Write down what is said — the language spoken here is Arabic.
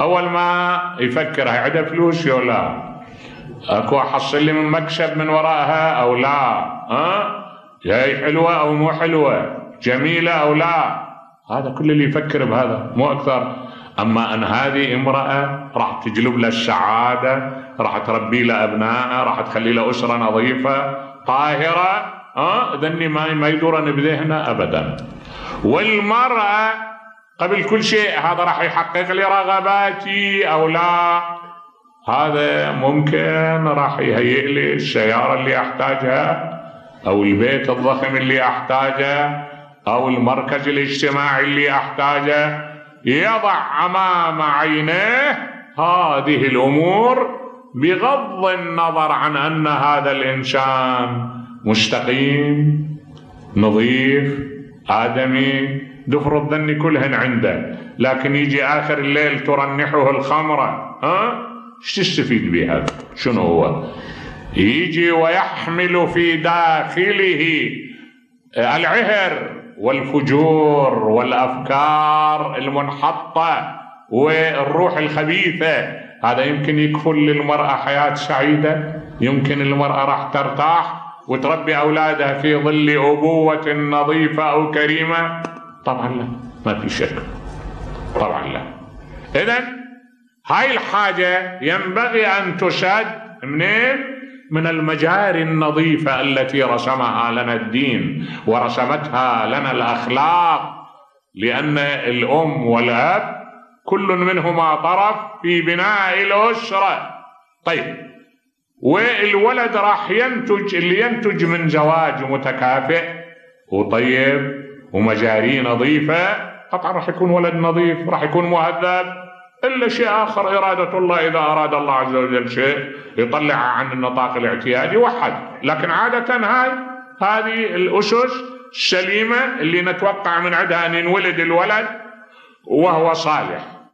أول ما يفكر هي عندها فلوس ولا لا. أكو أحصل لي من مكسب من وراءها أو لا. ها؟ هي حلوة أو مو حلوة؟ جميلة أو لا؟ هذا كل اللي يفكر بهذا مو أكثر. أما أن هذه امرأة راح تجلب له السعادة راح تربي له أبنائه راح تخلي له أسرة نظيفة طاهرة. ها؟ ذني ما ما يدورن بذهنه ابدا. والمرأة قبل كل شيء هذا راح يحقق لي رغباتي أو لا؟ هذا ممكن راح يهيئ لي السيارة اللي أحتاجها أو البيت الضخم اللي أحتاجه أو المركز الاجتماعي اللي أحتاجه. يضع أمام عينيه هذه الأمور بغض النظر عن أن هذا الإنسان مستقيم نظيف آدمي دفر الظن كلهن عنده. لكن يجي آخر الليل ترنحه الخمره ها؟ إيش تستفيد بهذا؟ شنو هو؟ يجي ويحمل في داخله العهر والفجور والأفكار المنحطة والروح الخبيثة. هذا يمكن يكفل للمرأة حياة سعيدة يمكن المرأة راح ترتاح. وتربي أولادها في ظل أبوة نظيفة أو كريمة. طبعا لا ما في شك. طبعا لا. اذا هاي الحاجة ينبغي أن تشد منين؟ من المجاري النظيفة التي رسمها لنا الدين ورسمتها لنا الأخلاق لأن الأم والأب كل منهما طرف في بناء الأسرة. طيب والولد راح ينتج اللي ينتج من زواج متكافئ وطيب ومجاري نظيفة قطعا راح يكون ولد نظيف راح يكون مهذب إلا شيء آخر إرادة الله إذا أراد الله عز وجل شيء يطلع عن النطاق الاعتيادي وحد. لكن عادة هاي هذه الأسس السليمة اللي نتوقع من عندها أن ينولد الولد وهو صالح.